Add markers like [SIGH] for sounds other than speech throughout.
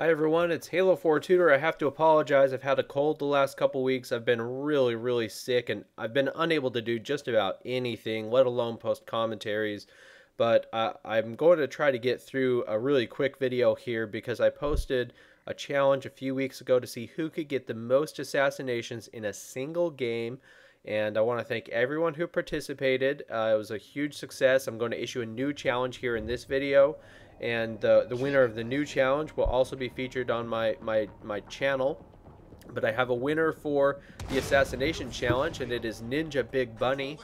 Hi everyone, it's Halo 4 Tutor. I have to apologize. I've had a cold the last couple weeks. I've been really, really sick and I've been unable to do just about anything, let alone post commentaries. But uh, I'm going to try to get through a really quick video here because I posted a challenge a few weeks ago to see who could get the most assassinations in a single game. And I want to thank everyone who participated. Uh, it was a huge success. I'm going to issue a new challenge here in this video and the, the winner of the new challenge will also be featured on my, my, my channel. But I have a winner for the Assassination Challenge, and it is Ninja Big Bunny.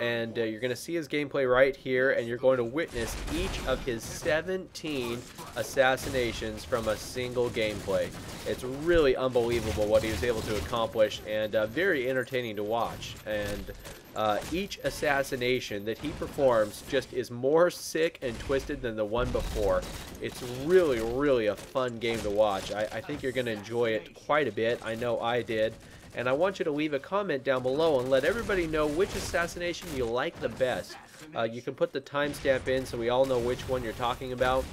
And uh, you're going to see his gameplay right here, and you're going to witness each of his 17 assassinations from a single gameplay. It's really unbelievable what he was able to accomplish, and uh, very entertaining to watch. And uh, each assassination that he performs just is more sick and twisted than the one before. It's really, really a fun game to watch. I, I think you're going to enjoy it quite a bit. I know I did. And I want you to leave a comment down below and let everybody know which assassination you like the best. Uh, you can put the timestamp in so we all know which one you're talking about.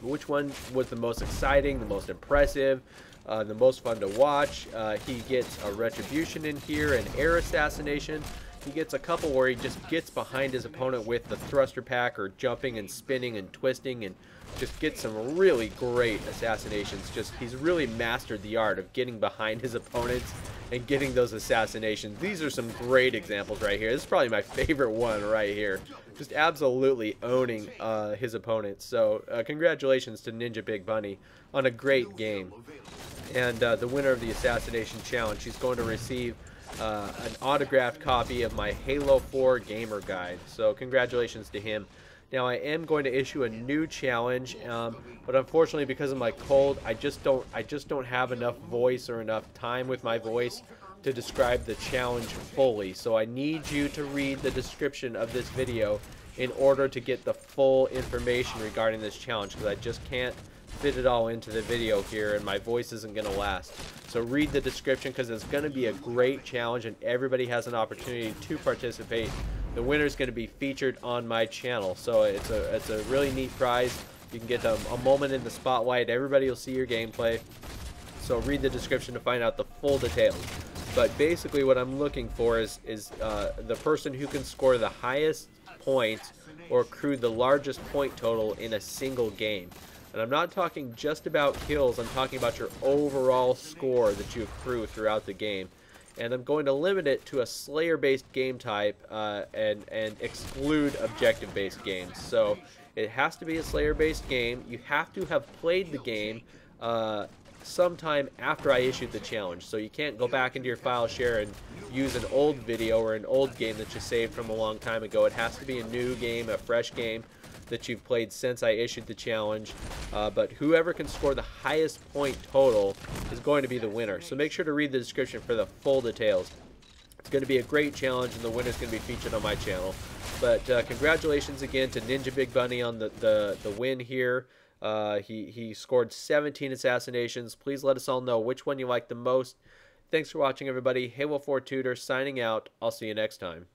Which one was the most exciting, the most impressive, uh, the most fun to watch. Uh, he gets a retribution in here, an air assassination. He gets a couple where he just gets behind his opponent with the thruster pack or jumping and spinning and twisting and just gets some really great assassinations. Just He's really mastered the art of getting behind his opponents and getting those assassinations. These are some great examples right here. This is probably my [LAUGHS] favorite one right here. Just absolutely owning uh, his opponents. So uh, congratulations to Ninja Big Bunny on a great game. And uh, the winner of the Assassination Challenge, he's going to receive uh, an autographed copy of my Halo 4 Gamer Guide. So congratulations to him. Now I am going to issue a new challenge, um, but unfortunately because of my cold, I just don't I just don't have enough voice or enough time with my voice to describe the challenge fully. So I need you to read the description of this video in order to get the full information regarding this challenge because I just can't fit it all into the video here and my voice isn't going to last. So read the description because it's going to be a great challenge and everybody has an opportunity to participate. The winner is going to be featured on my channel. So it's a, it's a really neat prize. You can get a, a moment in the spotlight. Everybody will see your gameplay. So read the description to find out the full details. But basically what I'm looking for is, is uh, the person who can score the highest points or accrue the largest point total in a single game. And I'm not talking just about kills, I'm talking about your overall score that you accrue throughout the game. And I'm going to limit it to a Slayer-based game type uh, and, and exclude objective-based games. So it has to be a Slayer-based game. You have to have played the game uh, sometime after I issued the challenge. So you can't go back into your file share and use an old video or an old game that you saved from a long time ago. It has to be a new game, a fresh game that you've played since I issued the challenge. Uh, but whoever can score the highest point total is going to be the winner. So make sure to read the description for the full details. It's going to be a great challenge, and the winner is going to be featured on my channel. But uh, congratulations again to Ninja Big Bunny on the, the, the win here. Uh, he, he scored 17 assassinations. Please let us all know which one you like the most. Thanks for watching, everybody. Halo 4 Tutor signing out. I'll see you next time.